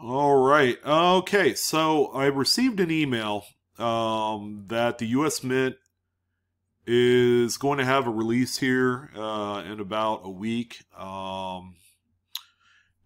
All right. Okay. So I received an email um, that the U.S. Mint is going to have a release here uh, in about a week. Um,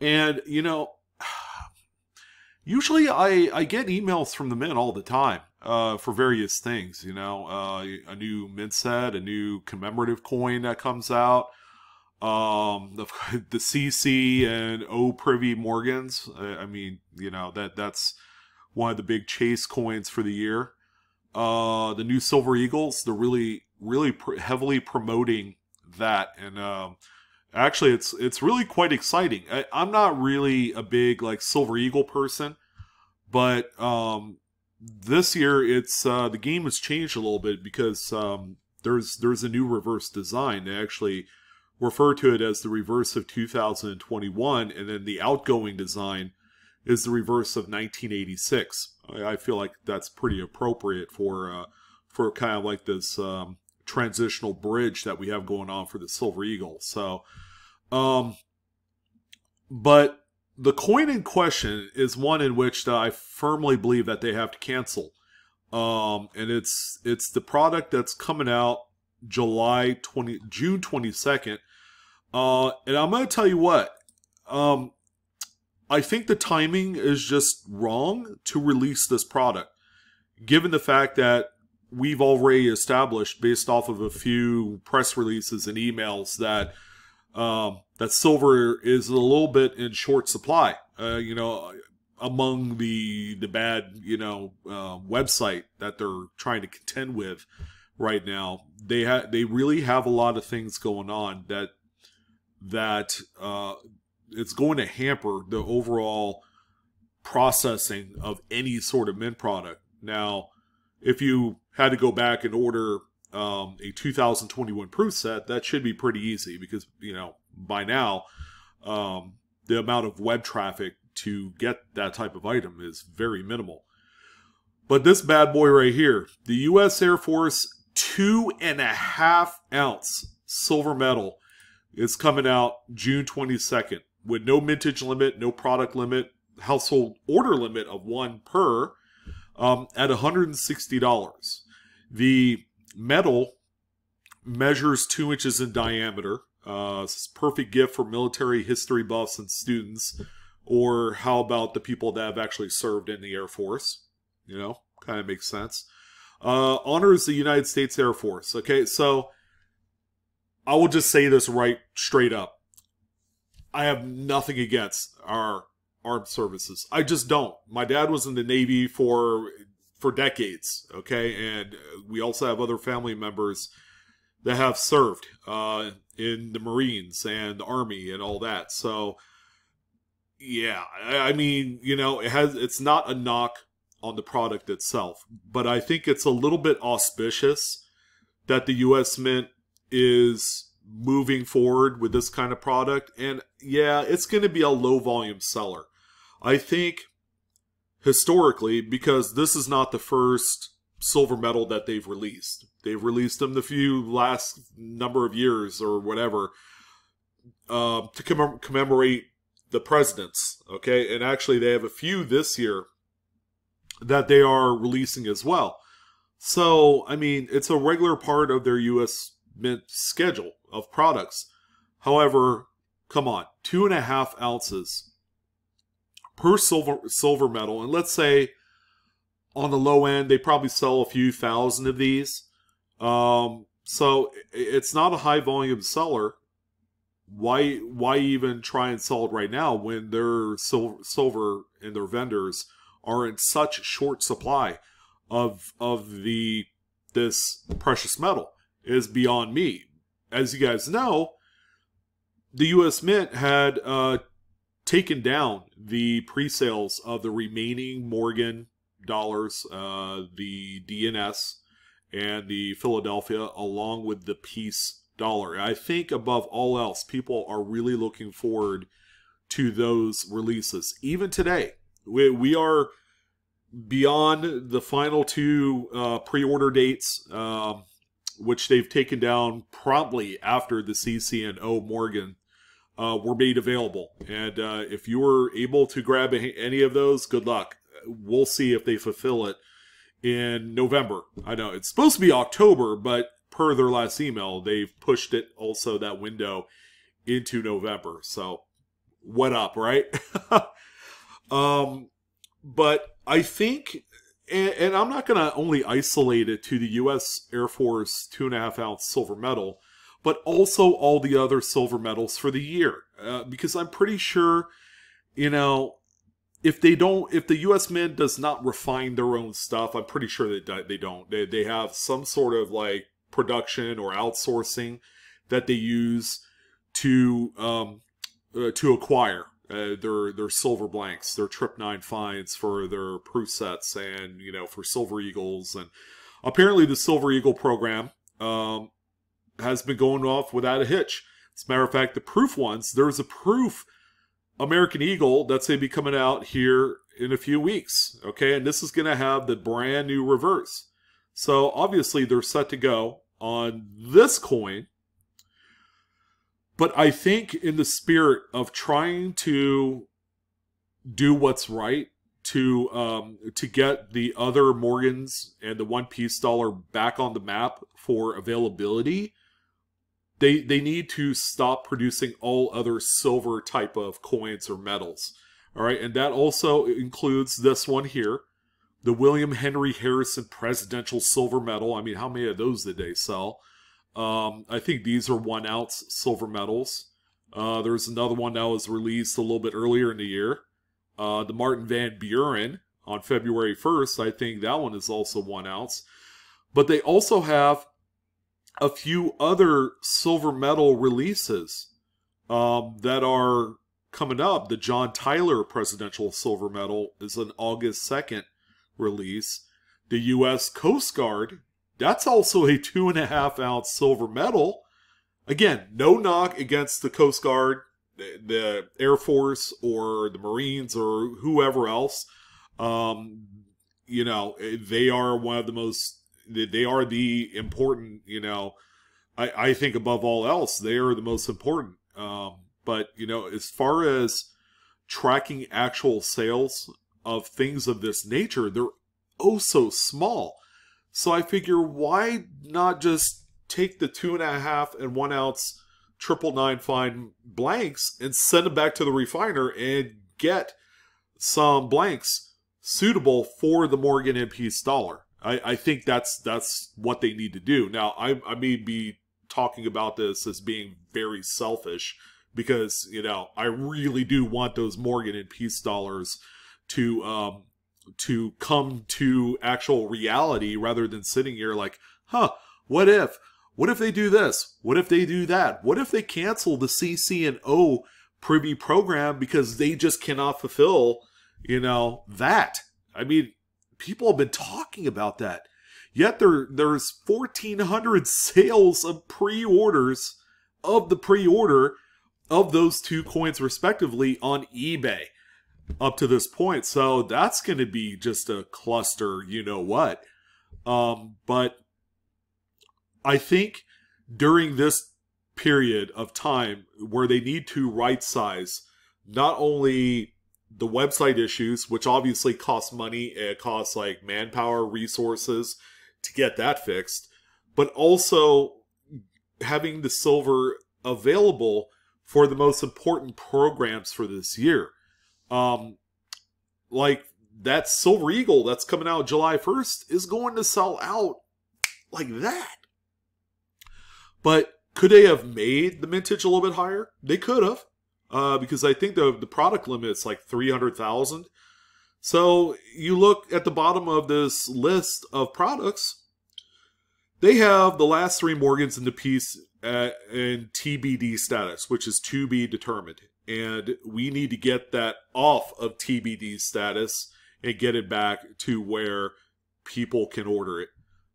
and, you know, usually I, I get emails from the Mint all the time uh, for various things. You know, uh, a new Mint set, a new commemorative coin that comes out um the, the cc and o privy morgans I, I, mean you know that that's one of the big chase coins for the year. Uh the new silver eagles they're really really pr- heavily promoting that. And um actually it's it's really quite exciting. I, i'm not really a big like silver eagle person but um this year it's uh the game has changed a little bit because um there's there's a new reverse design. They actually refer to it as the reverse of 2021, and then the outgoing design is the reverse of 1986. I feel like that's pretty appropriate for uh, for kind of like this um, transitional bridge that we have going on for the Silver Eagle. So, um, but the coin in question is one in which I firmly believe that they have to cancel. Um, and it's it's the product that's coming out July 20 June 22nd uh, and I'm going to tell you what. Um, I think the timing is just wrong to release this product, given the fact that we've already established, based off of a few press releases and emails, that um, that silver is a little bit in short supply. Uh, you know, among the the bad you know uh, website that they're trying to contend with right now, they have they really have a lot of things going on that that uh, it's going to hamper the overall processing of any sort of mint product. Now, if you had to go back and order um, a 2021 proof set, that should be pretty easy because, you know, by now, um, the amount of web traffic to get that type of item is very minimal. But this bad boy right here, the U.S. Air Force two and a half ounce silver medal is coming out June 22nd with no mintage limit, no product limit, household order limit of one per um, at $160. The medal measures two inches in diameter. Uh, it's a perfect gift for military history buffs and students. Or how about the people that have actually served in the Air Force? You know, kind of makes sense. Uh, honors the United States Air Force. Okay, so I will just say this right straight up. I have nothing against our armed services. I just don't. My dad was in the Navy for for decades, okay? And we also have other family members that have served uh, in the Marines and the Army and all that. So, yeah, I mean, you know, it has it's not a knock on the product itself, but I think it's a little bit auspicious that the U.S. Mint is moving forward with this kind of product. And yeah, it's going to be a low volume seller. I think historically, because this is not the first silver medal that they've released. They've released them the few last number of years or whatever uh, to commem commemorate the presidents. Okay, and actually they have a few this year that they are releasing as well. So I mean, it's a regular part of their U.S mint schedule of products. However, come on, two and a half ounces per silver silver medal, and let's say on the low end they probably sell a few thousand of these. Um, so it's not a high volume seller. Why why even try and sell it right now when their silver, silver and their vendors are in such short supply of of the this precious metal? is beyond me. As you guys know, the U.S. Mint had uh, taken down the pre-sales of the remaining Morgan dollars, uh, the DNS, and the Philadelphia, along with the Peace dollar. I think above all else, people are really looking forward to those releases. Even today, we, we are beyond the final two uh, pre-order dates. Um, which they've taken down promptly after the CC and O Morgan uh, were made available. And uh, if you were able to grab any of those, good luck. We'll see if they fulfill it in November. I know it's supposed to be October, but per their last email, they've pushed it also that window into November. So what up, right? um, but I think, and, and I'm not going to only isolate it to the U.S. Air Force two and a half ounce silver medal, but also all the other silver medals for the year, uh, because I'm pretty sure, you know, if they don't, if the U.S. Mint does not refine their own stuff, I'm pretty sure that they don't. They they have some sort of like production or outsourcing that they use to um, uh, to acquire uh, their their silver blanks, their trip nine finds for their proof sets, and you know for silver eagles, and apparently the silver eagle program um, has been going off without a hitch. As a matter of fact, the proof ones, there's a proof American Eagle that's going to be coming out here in a few weeks. Okay, and this is going to have the brand new reverse. So obviously they're set to go on this coin but I think in the spirit of trying to do what's right to um, to get the other Morgans and the one Peace dollar back on the map for availability, they they need to stop producing all other silver type of coins or metals. All right, and that also includes this one here, the William Henry Harrison Presidential Silver Medal. I mean, how many of those did they sell? Um, I think these are one ounce silver medals. Uh, there's another one that was released a little bit earlier in the year. Uh, the Martin Van Buren on February 1st. I think that one is also one ounce. But they also have a few other silver medal releases um, that are coming up. The John Tyler Presidential Silver Medal is an August 2nd release. The U.S. Coast Guard that's also a two and a half ounce silver medal. Again, no knock against the Coast Guard, the, Air Force, or the Marines, or whoever else. Um, you know, they are one of the most, they are the important, you know, I, I think above all else, they are the most important. Um, but, you know, as far as tracking actual sales of things of this nature, they're oh so small. So I figure, why not just take the two and a half and one ounce triple nine fine blanks and send them back to the refiner and get some blanks suitable for the Morgan and Peace dollar. I, I think that's that's what they need to do. Now I, I may be talking about this as being very selfish because you know I really do want those Morgan and Peace dollars to um, to come to actual reality rather than sitting here like, huh, what if? What if they do this? What if they do that? What if they cancel the CC and O privy program because they just cannot fulfill, you know, that? I mean, people have been talking about that. Yet there there's 1400 sales of pre-orders of the pre-order of those two coins respectively on eBay up to this point. So that's going to be just a cluster, you know what. Um, but I think during this period of time where they need to right size not only the website issues, which obviously cost money, it costs like manpower, resources to get that fixed, but also having the silver available for the most important programs for this year. Um, like that Silver Eagle that's coming out July 1st is going to sell out like that. But could they have made the mintage a little bit higher? They could have, uh, because I think the the product limit is like three hundred thousand. So you look at the bottom of this list of products, they have the last three Morgans in the Peace uh, in TBD status, which is to be determined and we need to get that off of TBD status and get it back to where people can order it.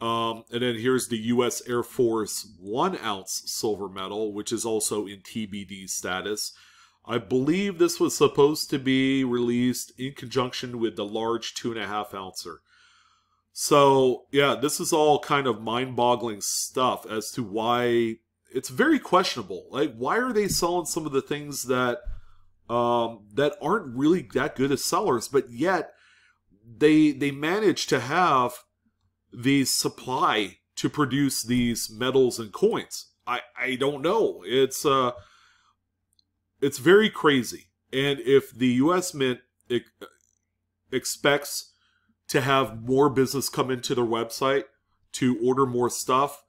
Um, and then here's the U.S. Air Force one ounce silver medal, which is also in TBD status. I believe this was supposed to be released in conjunction with the large two and a half ouncer. So yeah, this is all kind of mind-boggling stuff as to why it's very questionable. Like, why are they selling some of the things that um, that aren't really that good as sellers, but yet they they manage to have the supply to produce these metals and coins. I I don't know. It's uh it's very crazy. And if the US Mint ex- expects to have more business come into their website to order more stuff,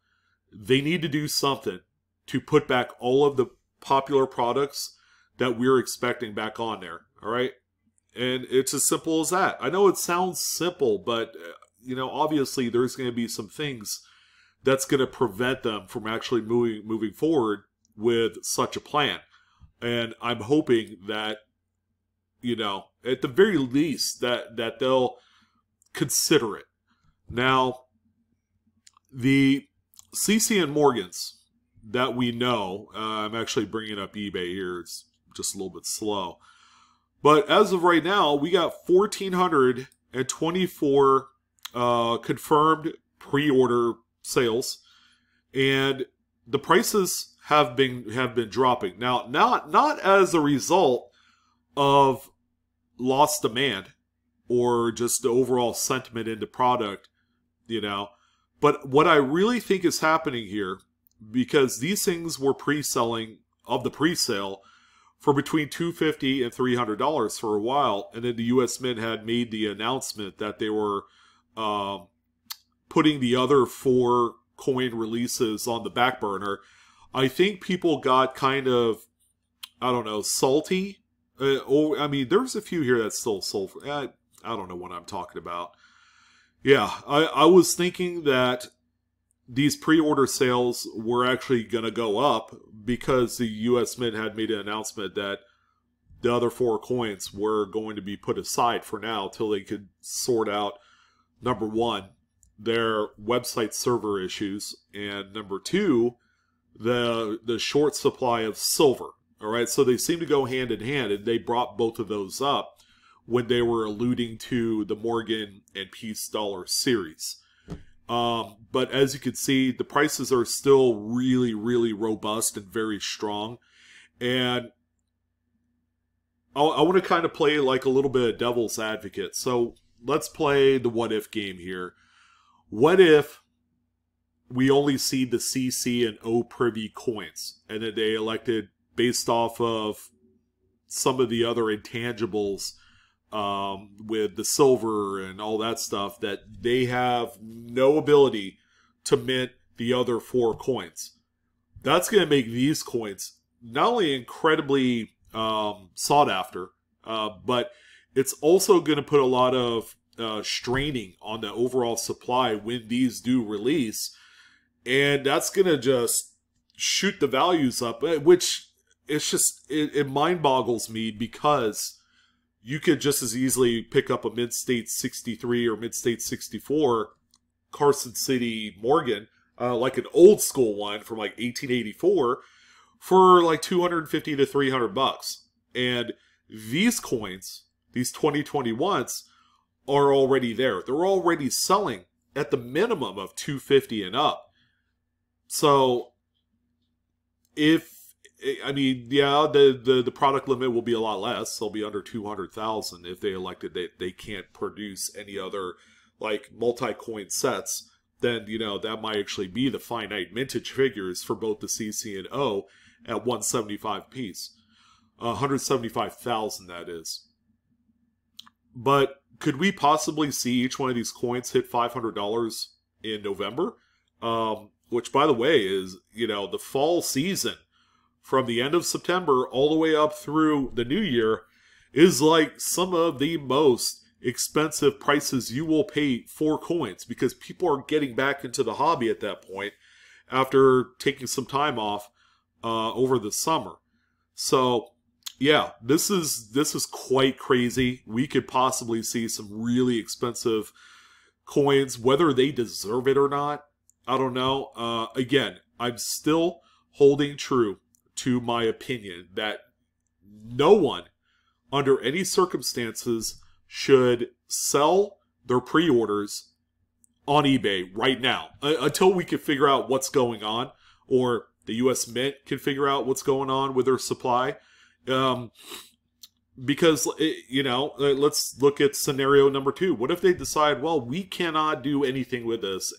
they need to do something to put back all of the popular products that we're expecting back on there. All right. And it's as simple as that. I know it sounds simple, but, uh, you know, obviously there's going to be some things that's going to prevent them from actually moving moving forward with such a plan. And I'm hoping that, you know, at the very least, that that they'll consider it. Now, the CC&N Morgans that we know, uh, I'm actually bringing up eBay here. It's just a little bit slow. But as of right now, we got 1,424 uh, confirmed pre-order sales, and the prices have been have been dropping. Now, not not as a result of lost demand or just the overall sentiment into product, you know. But what I really think is happening here, because these things were pre-selling of the pre-sale for between 250 and 300 dollars for a while and then the US Mint had made the announcement that they were um, putting the other four coin releases on the back burner. I think people got kind of I don't know salty. Uh, oh I mean there's a few here that's still sold. I, eh, I don't know what I'm talking about. Yeah I, I was thinking that these pre-order sales were actually going to go up because the U.S. Mint had made an announcement that the other four coins were going to be put aside for now till they could sort out number one their website server issues and number two the the short supply of silver all right so they seem to go hand in hand and they brought both of those up when they were alluding to the morgan and peace dollar series um, but as you can see, the prices are still really, really robust and very strong. And I'll, I want to kind of play like a little bit of devil's advocate. So let's play the what if game here. What if we only see the CC and O privy coins and that they elected based off of some of the other intangibles um, with the silver and all that stuff that they have no ability to mint the other four coins. That's going to make these coins not only incredibly um, sought after, uh, but it's also going to put a lot of uh, straining on the overall supply when these do release. And that's going to just shoot the values up, eh, which it's just, it, it mind boggles me because you could just as easily pick up a mint state 63 or mint state 64 Carson City Morgan, uh, like an old school one from like 1884, for like 250 to 300 bucks. And these coins, these 2021s, are already there. They're already selling at the minimum of 250 and up. So if I mean, yeah, the, the, the product limit will be a lot less. They'll be under 200,000 if they elected that they can't produce any other like multi-coin sets. Then, you know, that might actually be the finite mintage figures for both the CC and O at 175 piece. Uh, 175,000 that is. But could we possibly see each one of these coins hit $500 in November? Um, which by the way is, you know, the fall season from the end of September all the way up through the new year is like some of the most expensive prices you will pay for coins because people are getting back into the hobby at that point after taking some time off uh, over the summer. So yeah, this is this is quite crazy. We could possibly see some really expensive coins, whether they deserve it or not. I don't know. Uh, again, I'm still holding true to my opinion that no one, under any circumstances, should sell their pre orders on eBay right now uh, until we can figure out what's going on or the U.S. Mint can figure out what's going on with their supply. Um, because you know, uh, let's look at scenario number two. What if they decide, well, we cannot do anything with this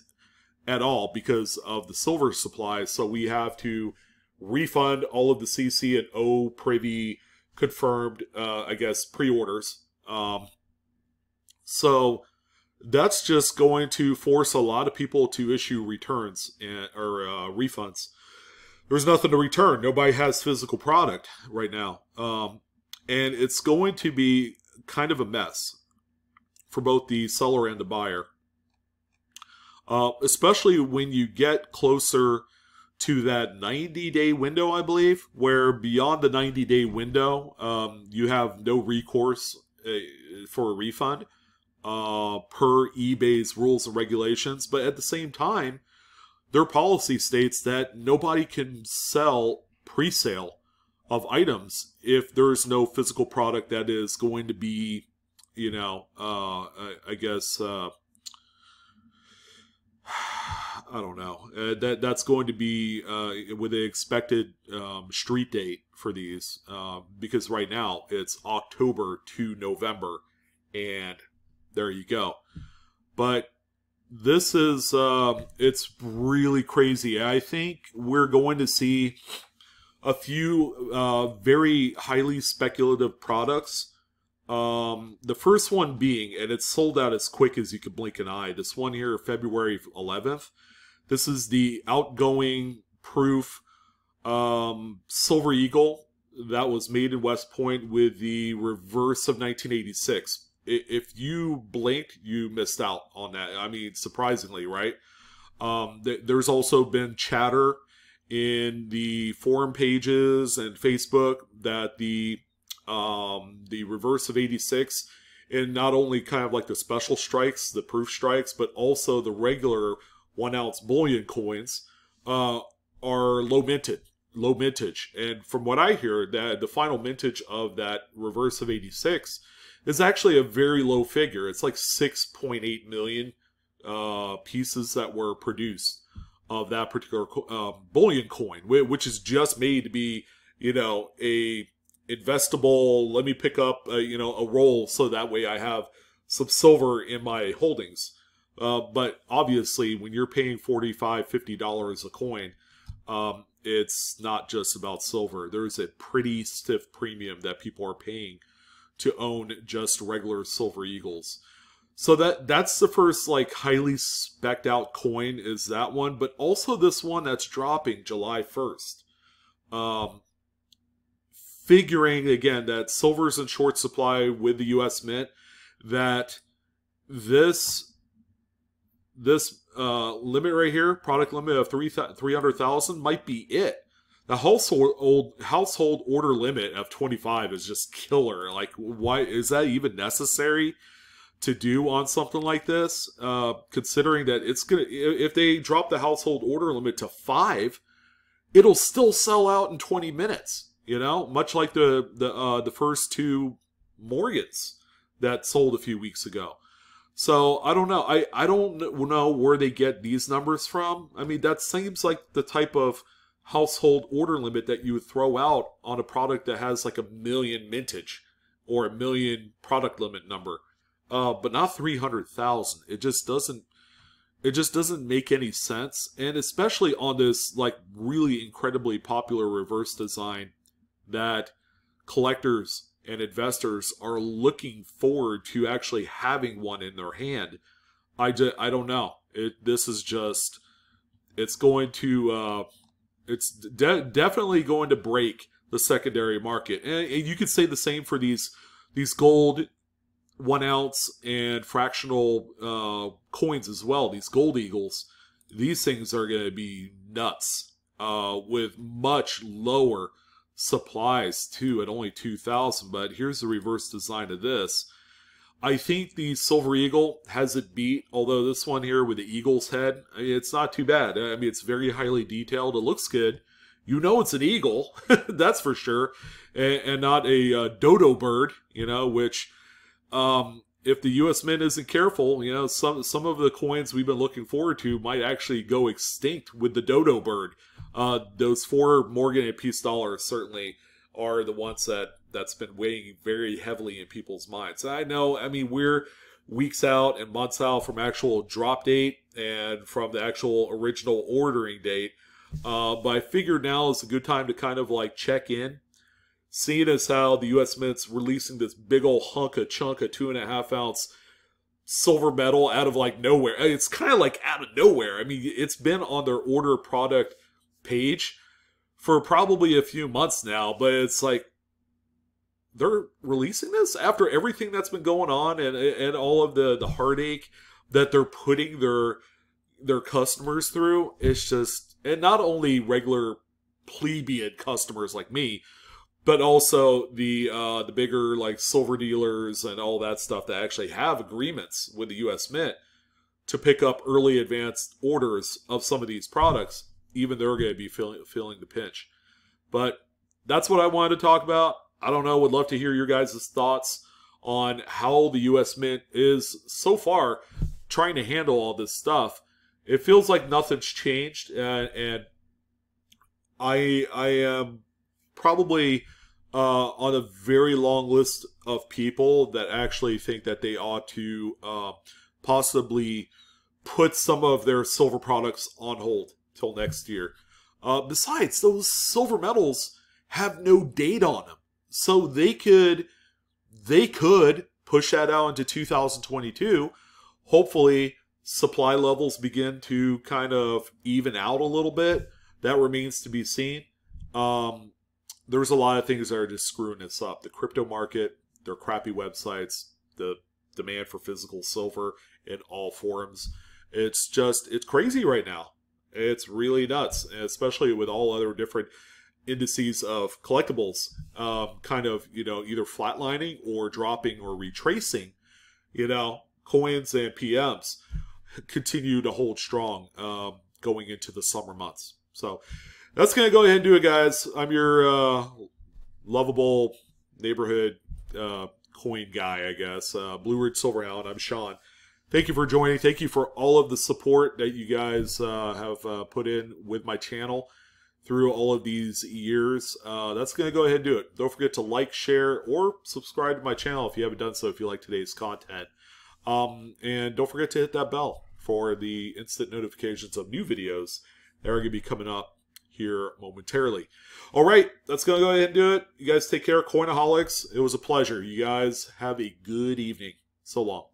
at all because of the silver supply, so we have to refund all of the CC and O privy confirmed, uh, I guess, pre-orders. Um, so that's just going to force a lot of people to issue returns and, or uh, refunds. There's nothing to return. Nobody has physical product right now. Um, and it's going to be kind of a mess for both the seller and the buyer. Uh, especially when you get closer to that 90 day window, I believe, where beyond the 90 day window, um, you have no recourse uh, for a refund uh, per eBay's rules and regulations. But at the same time, their policy states that nobody can sell pre sale of items if there's no physical product that is going to be, you know, uh, I, I guess. Uh, I don't know. Uh, that that's going to be uh, with the expected um, street date for these, uh, because right now it's October to November, and there you go. But this is uh, it's really crazy. I think we're going to see a few uh, very highly speculative products. Um, the first one being, and it's sold out as quick as you could blink an eye. This one here, February 11th. This is the outgoing proof um, Silver Eagle that was made in West Point with the reverse of 1986. If you blinked, you missed out on that. I mean, surprisingly, right? Um, th- there's also been chatter in the forum pages and Facebook that the um, the reverse of 86 and not only kind of like the special strikes, the proof strikes, but also the regular one ounce bullion coins uh, are low minted, low mintage. And from what I hear, that the final mintage of that reverse of 86 is actually a very low figure. It's like 6.8 million uh, pieces that were produced of that particular uh, bullion coin, which is just made to be, you know, a investable. Let me pick up, a, you know, a roll so that way I have some silver in my holdings. Uh, but obviously, when you're paying $45, $50 a coin, um, it's not just about silver. There's a pretty stiff premium that people are paying to own just regular silver eagles. So that that's the first like highly specked out coin is that one, but also this one that's dropping July 1st. Um, figuring again that silver's in short supply with the US Mint, that this this uh, limit right here, product limit of three 300,000 might be it. The household old household order limit of 25 is just killer. Like why is that even necessary? to do on something like this, uh, considering that it's gonna if they drop the household order limit to five, it'll still sell out in 20 minutes. You know, much like the the uh, the first two Morgans that sold a few weeks ago. So I don't know. I I don't know where they get these numbers from. I mean, that seems like the type of household order limit that you would throw out on a product that has like a million mintage or a million product limit number uh, but not 300,000. It just doesn't it just doesn't make any sense and especially on this like really incredibly popular reverse design that collectors and investors are looking forward to actually having one in their hand. I just, I don't know. It this is just it's going to uh it's de- definitely going to break the secondary market. And, and you could say the same for these these gold one ounce and fractional uh, coins as well. These gold eagles, these things are going to be nuts uh, with much lower supplies too at only 2000 but here's the reverse design of this. I think the silver eagle has it beat although this one here with the eagle's head it's not too bad. I mean it's very highly detailed. It looks good. You know it's an eagle that's for sure and, and not a uh, dodo bird you know which um, if the U.S. Mint isn't careful, you know, some some of the coins we've been looking forward to might actually go extinct with the dodo bird. Uh, those four Morgan and Peace dollars certainly are the ones that that's been weighing very heavily in people's minds. I know, I mean, we're weeks out and months out from actual drop date and from the actual original ordering date. Uh, but I figured now is a good time to kind of like check in seeing as how the U.S. Mint's releasing this big old hunk of chunk of two and a half ounce silver medal out of like nowhere. It's kind of like out of nowhere. I mean, it's been on their order product page for probably a few months now, but it's like they're releasing this after everything that's been going on and and all of the the heartache that they're putting their their customers through. It's just and not only regular plebeian customers like me, but also the uh, the bigger like silver dealers and all that stuff that actually have agreements with the U.S. Mint to pick up early advanced orders of some of these products, even they're going to be feeling feeling the pinch. But that's what I wanted to talk about. I don't know. Would love to hear your guys' thoughts on how the U.S. Mint is so far trying to handle all this stuff. It feels like nothing's changed, and, and I I am probably uh, on a very long list of people that actually think that they ought to uh, possibly put some of their silver products on hold till next year. Uh, besides, those silver medals have no date on them, so they could they could push that out into 2022. Hopefully, supply levels begin to kind of even out a little bit. That remains to be seen. Um, there's a lot of things that are just screwing this up. The crypto market, their crappy websites, the demand for physical silver in all forms. It's just it's crazy right now. It's really nuts, especially with all other different indices of collectibles, um, kind of you know either flatlining or dropping or retracing. You know, coins and PMs continue to hold strong um, going into the summer months. So that's gonna go ahead and do it, guys. I'm your uh, lovable neighborhood uh, coin guy, I guess. Uh, Blue Ridge Silverhound. I'm Sean. Thank you for joining. Thank you for all of the support that you guys uh, have uh, put in with my channel through all of these years. Uh, that's going to go ahead and do it. Don't forget to like, share, or subscribe to my channel if you haven't done so, if you like today's content. Um, and don't forget to hit that bell for the instant notifications of new videos that are going to be coming up here momentarily. All right, that's going to go ahead and do it. You guys take care, Coinaholics. It was a pleasure. You guys have a good evening. So long.